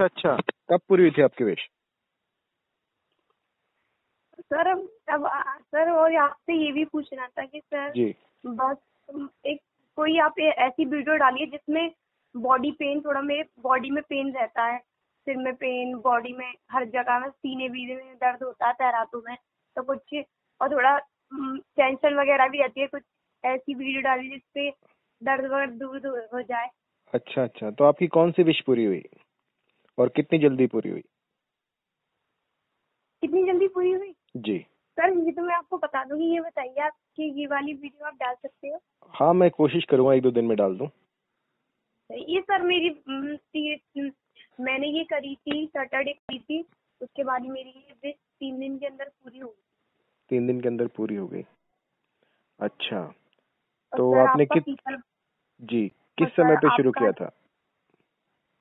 अच्छा अच्छा। कब पूरी हुई थी आपकी विश? सर अब अब सर और आपसे ये भी पूछना था कि सर जी। बस एक कोई आप ऐसी वीडियो डालिए जिसमें बॉडी पेन थोड़ा मेरे बॉडी में पेन रहता है सिर में पेन बॉडी में हर जगह में सीने बीने में दर्द होता है तैरातों में तो कुछ और थोड़ा टेंशन वगैरह भी रहती है कुछ ऐसी वीडियो डालिए जिससे दर्द वगैरह दूर दूर हो जाए। अच्छा अच्छा तो आपकी कौन सी विश पूरी हुई? और कितनी जल्दी पूरी हुई? कितनी जल्दी पूरी हुई? जी। सर ये तो मैं आपको बता दूँगी ये बताइए आप कि ये वाली वीडियो आप डाल सकते हो? हाँ मैं कोशिश करूँगा एक दो दिन में डाल दूँ। ये सर मेरी मैंने ये करी थी सैटरडे करी थी उसके बाद मेरी ये तीन दिन के अंदर पूरी हो गई। तीन दिन के अंदर पूरी हो गई। अच्छा। तो आपने कित जी किस समय पे शुरू किया था?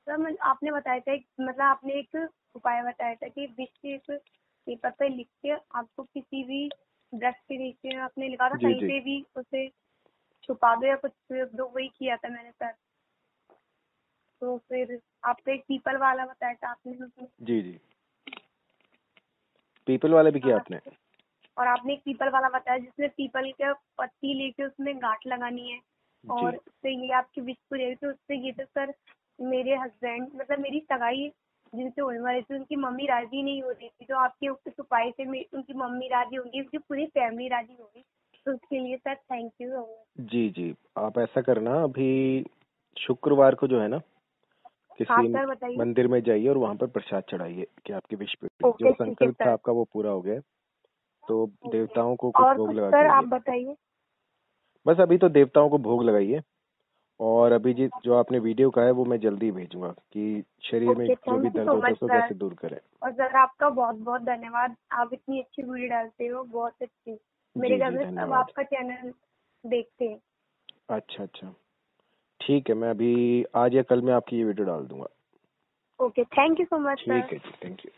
सर मैं आपने बताया था मतलब आपने एक उपाय बताया था कि विश के एक पेपर पे लिख के आपको किसी भी ब्रश के नीचे आपने लिखा था कहीं पे भी उसे छुपा दो या कुछ दो वही किया था मैंने सर। तो फिर आपको एक पीपल वाला बताया था आपने जी जी। पीपल वाले भी किया हाँ। आपने? और आपने एक पीपल वाला बताया जिसमें पीपल का पत्ती लेके उसमें गांठ लगानी है और उससे ये आपकी विश पूरी होगी तो उससे ये तो सर मेरे हस्बैंड मतलब मेरी सगाई जिनसे होने वाली थी उनकी मम्मी राज़ी नहीं हो रही थी। तो आपके उस उपाय से उनकी मम्मी राज़ी होंगी उसकी पूरी फैमिली राज़ी होगी। तो उसके लिए sir thank you so much जी जी। आप ऐसा करना अभी शुक्रवार को जो है ना हाँ किसी बताइए। मंदिर में जाइए और वहाँ पर प्रसाद चढ़ाइए कि आपकी विश पूरी जो संकल्प था आपका वो पूरा हो गया तो देवताओं को कुछ भोग लगा सर आप। बताइए। बस अभी तो देवताओं को भोग लगाइए। और अभी जी जो आपने वीडियो कहा है वो मैं जल्दी भेजूँगा कि शरीर में जो भी दर्द होता है उसको कैसे दूर करें। और सर आपका बहुत बहुत धन्यवाद। आप इतनी अच्छी वीडियो डालते हो बहुत अच्छी। मेरे घर में सब आपका चैनल देखते हैं। अच्छा अच्छा। ठीक है मैं अभी आज या कल में आपकी ये वीडियो डाल दूँगा। Okay thank you so much ठीक है जी थैंक यू